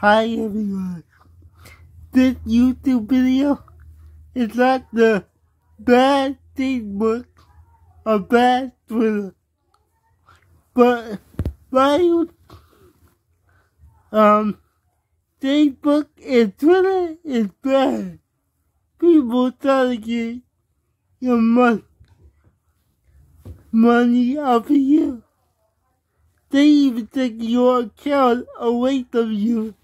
Hi everyone. This YouTube video is not the bad Facebook or bad Twitter. But my um Facebook and Twitter is bad. People try to get your money money off of you. They even take your account away from you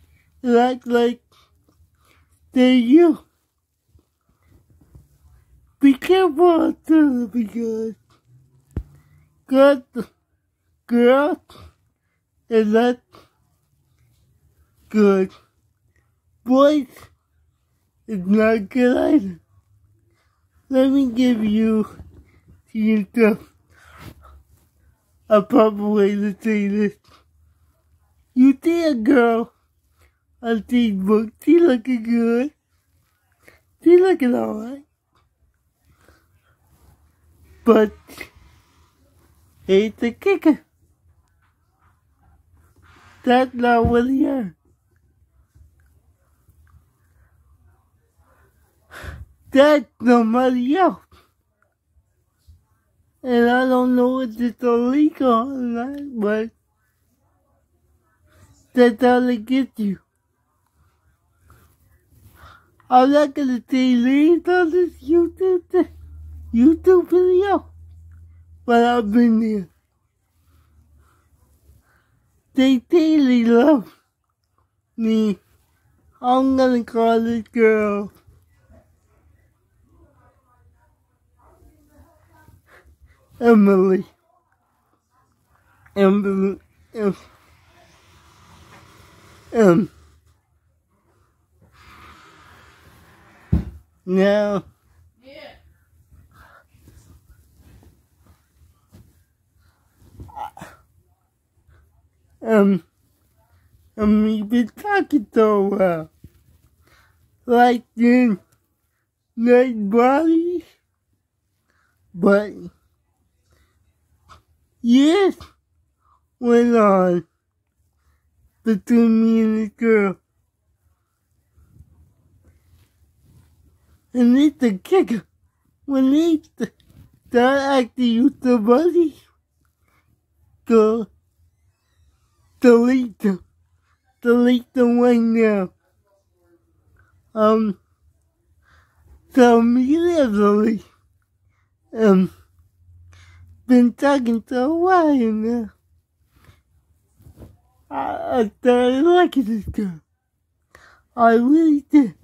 act like they're you. Be careful out there because good girl is not good. Boys is not good either. Let me give you the a proper way to say this. You see a girl on Facebook, she looking good. She looking alright. But here's the kicker. That's not what he. That's somebody else. And I don't know if it's illegal or not, but that's how they get you. I'm not gonna names on this YouTube YouTube video, but I've been there. They daily love me. I'm gonna call this girl Emily. Emily. Em, em. Now. Yeah. Um. Um, we've been talking so well. Like in nice bodies. But years went on between me and this girl. And it's the kicker. When they start acting with the buddy, go delete them. Delete them right now. Um, so immediately, um, been talking to a while now. I, I started liking this girl. I really did.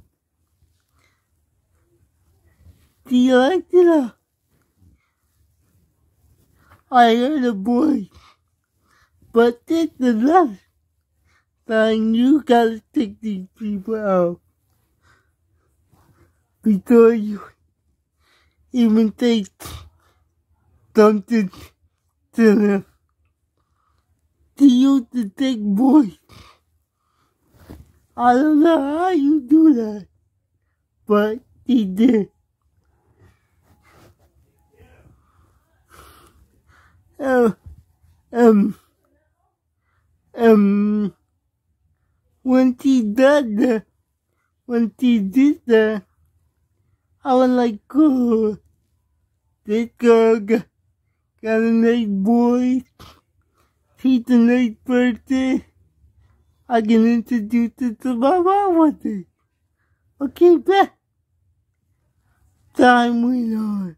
Do you like it? I heard a voice, but this is not time you gotta take these people out before you even take something to them. To use the take voice. I don't know how you do that, but he did. Um, um, um, when she did when she did that, I was like, oh, this girl got, a nice voice. She's a nice person. I can introduce her to my mom one day. Okay, back. Time went on.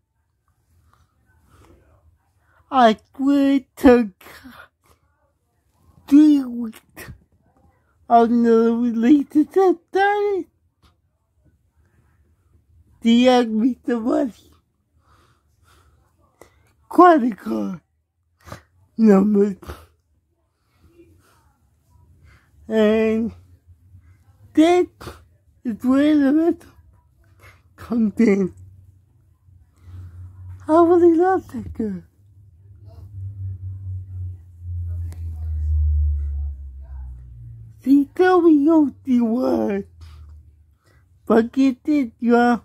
I swear to three weeks of the relationship started. They asked me the money. Credit card numbers. And that is where the rest comes in. I really love that girl. She told me who she was. But get this, y'all.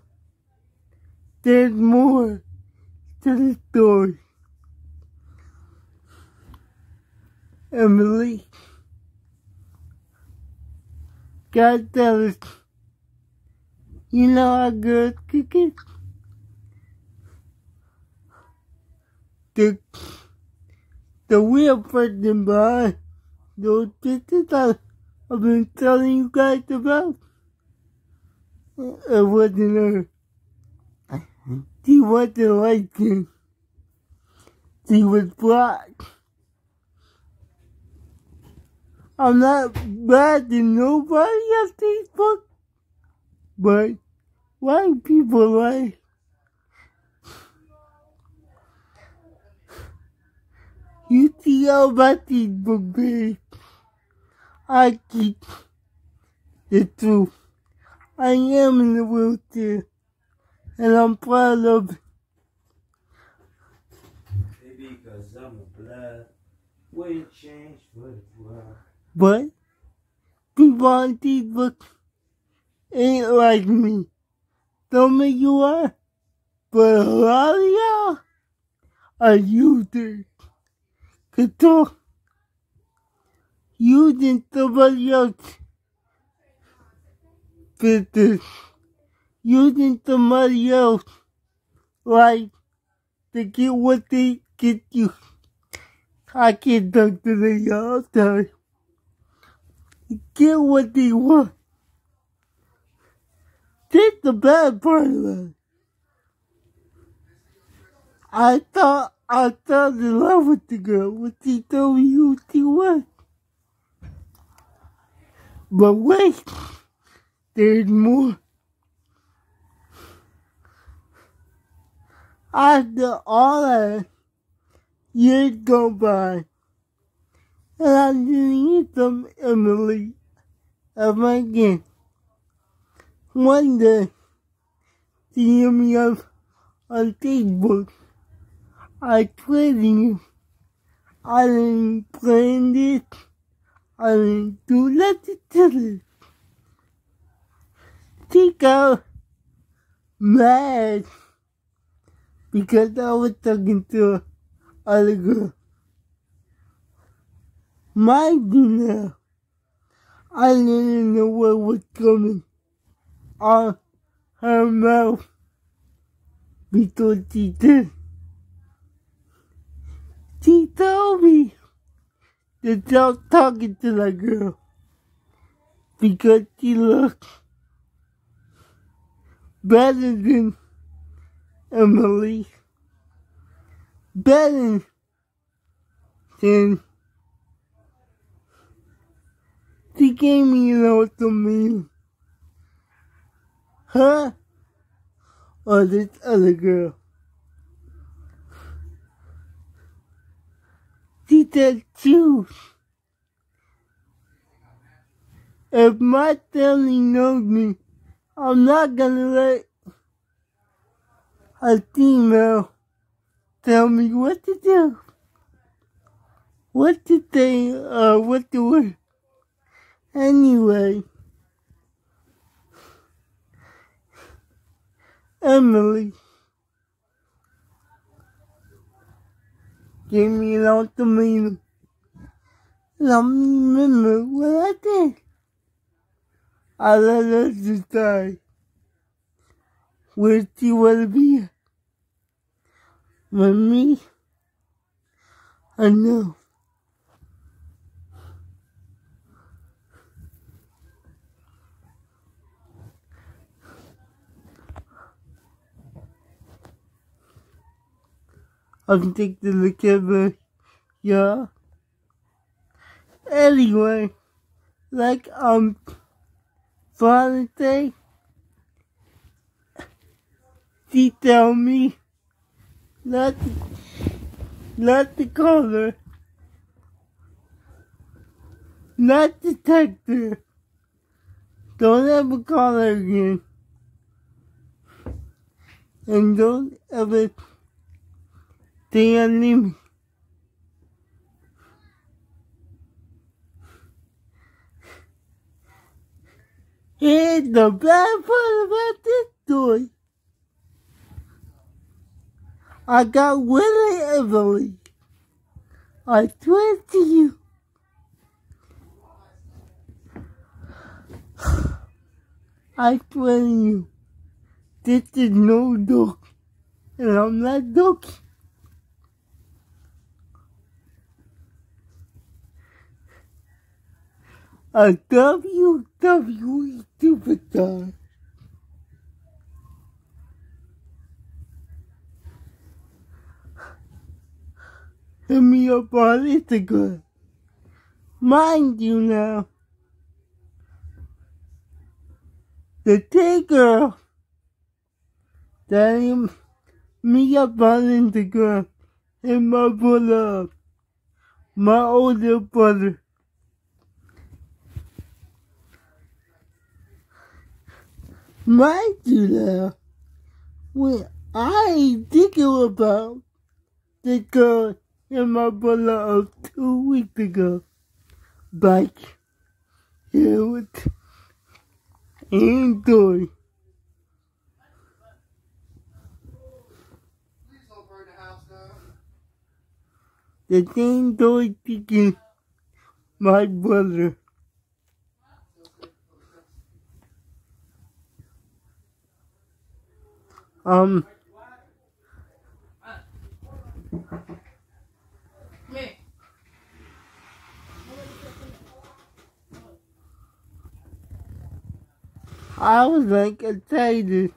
There's more to the story. Emily God tell us, you know how girls cook it? The, the real person behind those pictures I, I've been telling you guys about, it wasn't uh, her. She wasn't like him. She was black. I'm not bad to nobody on Facebook, but white people like you see how about these page. I keep the truth. I am in the wheelchair, and I'm proud of it. Maybe because I'm a blood, wouldn't change for the world. But people on these books ain't like me. Some of you are, but a lot of y'all are users. Control using somebody else business, using somebody else life to get what they get you. I can't talk to the y'all time get what they want. Take the bad part of it. I thought I thought in love with the girl when she told me who she was. But wait, there's more. After all that, years go by, and I didn't hear from Emily ever again. One day, hit me up on Facebook. I tweeted. I didn't plan this. I do to this. She got mad because I was talking to other girl. My now, I didn't know what was coming out her mouth because she did. She told me to stop talking to that girl because she looked better than Emily, better than she gave me an ultimatum. Her or this other girl. Choose. If my family knows me, I'm not gonna let a female tell me what to do, what to say, or uh, what to wear. Anyway, Emily gave me ultimatum. Let me remember what I did. I let her decide where she wanna be. With me, I know. I'm taking the camera, yeah. Anyway, like um, Valentine, she tell me not not to call not to text. Don't ever call her again. And don't ever stay on me. And the bad part about this story, I got of Emily. I swear to you. I swear to you, this is no joke, and I'm not joking. A WWE superstar. Up on Instagram. Mind you now. The T girl that him on Instagram and my brother, my older brother. Mind you now, when I thinking about the girl and my brother of two weeks ago, back here with Android. Please don't burn the house down. The thing toy thinking my brother. Um, I was like excited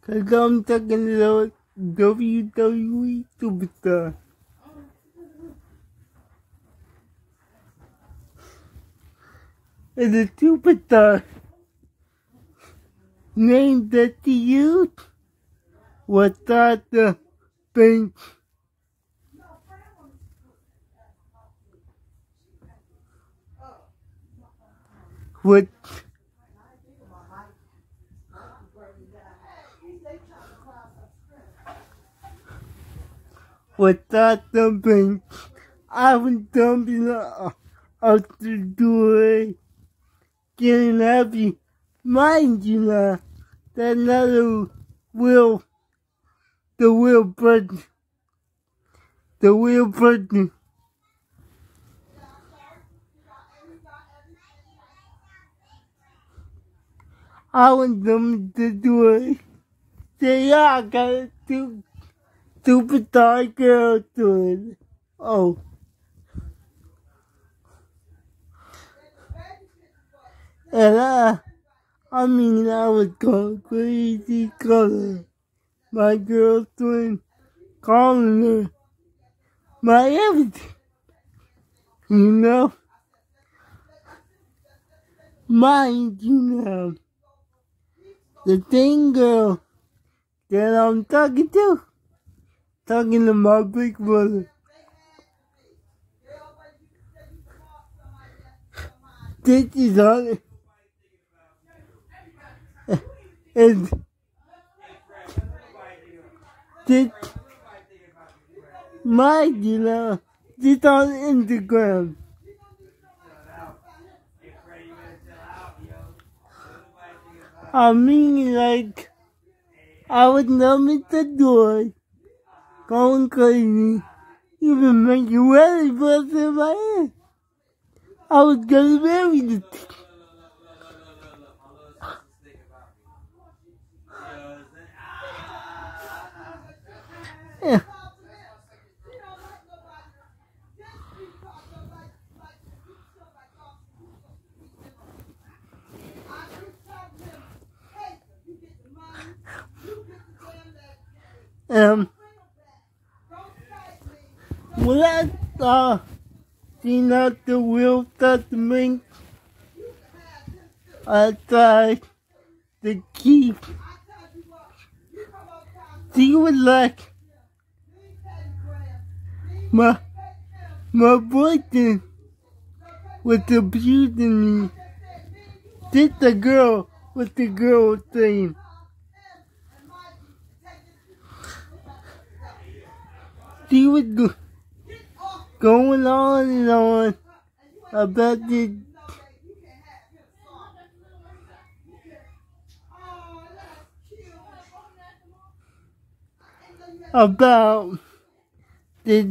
because I'm talking about WWE superstar. And the superstar named the was Dr. Banks. Which without dumping, I was dumping out out the door, getting happy. Mind you now, that another wheel, the wheel button, the wheel button. I want them to do it. Yeah, I got it too superstar girl doing. Oh. And I, I mean, I was going crazy calling my girlfriend, calling her my everything. You know? Mind you now, the thing girl that I'm talking to talking to my big brother. This is on and this my know this on Instagram. I mean like I would numb the door going crazy. Even making wedding bells in my. I was gonna marry the yeah. Um, I uh, seen out the wheel start to make, I tried to keep. She was like, my, my boyfriend was abusing me. This the girl with the girl thing. She was go- going on and on about this about this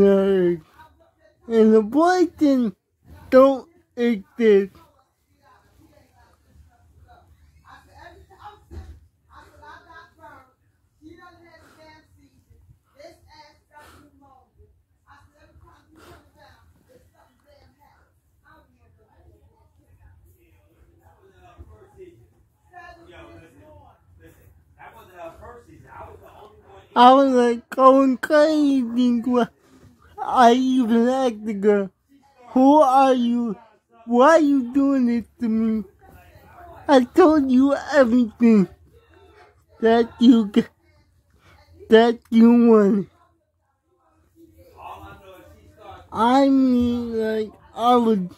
hers. And the boyfriend don't exist. I was like oh, going crazy. I even asked the girl, who are you? Why are you doing this to me? I told you everything that you that you want. I mean, like I would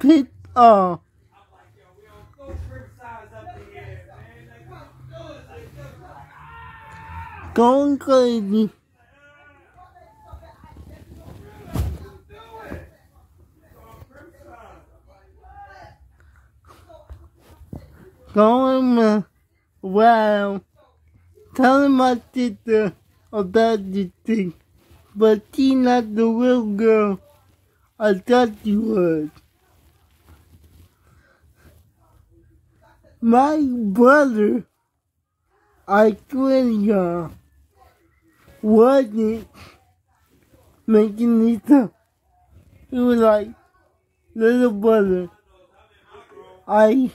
pick off. Going crazy. Going uh, wow. Telling my sister about this thing. But she not the real girl I thought she was. My brother, I swear to y'all, wasn't making this up. He was like, little brother, I,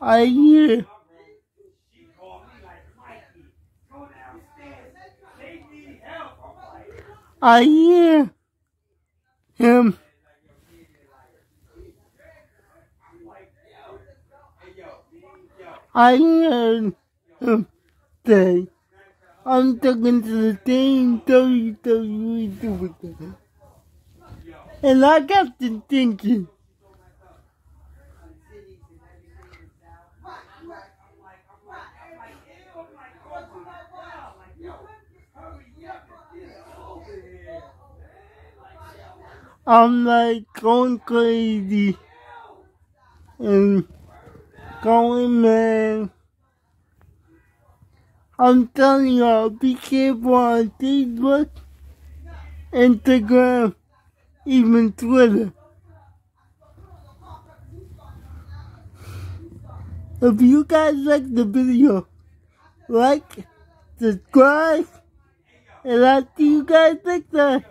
I hear I hear him. I heard him say, I'm talking to the same WWE superstar. And I got to thinking, I'm like going crazy and going mad. I'm telling y'all, be careful on Facebook, Instagram, even Twitter. If you guys like the video, like, subscribe, and I'll see you guys next time.